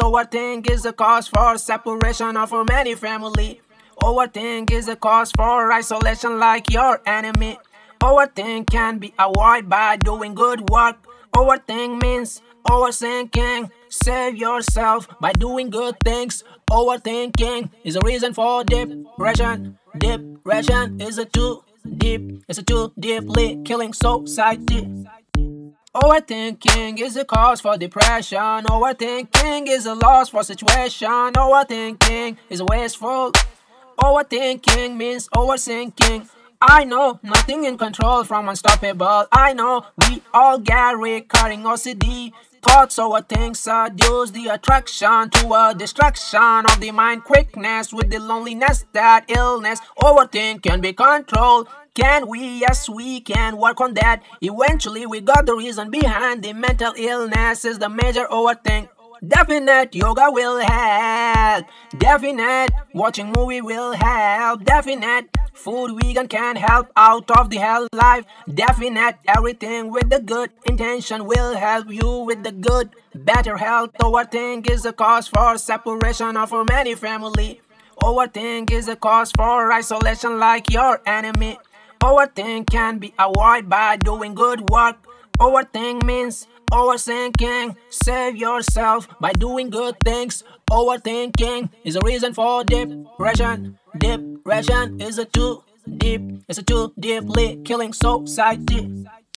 Overthink is the cause for separation of many family. Overthink is the cause for isolation like your enemy. Overthink can be avoided by doing good work. Overthink means overthinking. Save yourself by doing good things. Overthinking is a reason for depression. Depression is a too deep, it's a too deeply killing society. Overthinking is a cause for depression. Overthinking is a loss for situation. Overthinking is wasteful. Overthinking means overthinking. I know nothing in control from unstoppable. I know we all get recurring OCD. Thoughts over things seduce the attraction to a distraction of the mind quickness with the loneliness that illness overthink can be controlled. Can we? Yes, we can work on that. Eventually, we got the reason behind the mental illness is the major overthink. Definite yoga will help. Definite watching movie will help. Definite food vegan can help out of the hell life. Definite everything with the good intention will help you with the good, better health. Overthink is the cause for separation of many family. Overthink is the cause for isolation like your enemy. Overthink can be avoided by doing good work. Overthink means overthinking. Save yourself by doing good things. Overthinking is a reason for depression. Depression is a too deep, it's a too deeply killing society.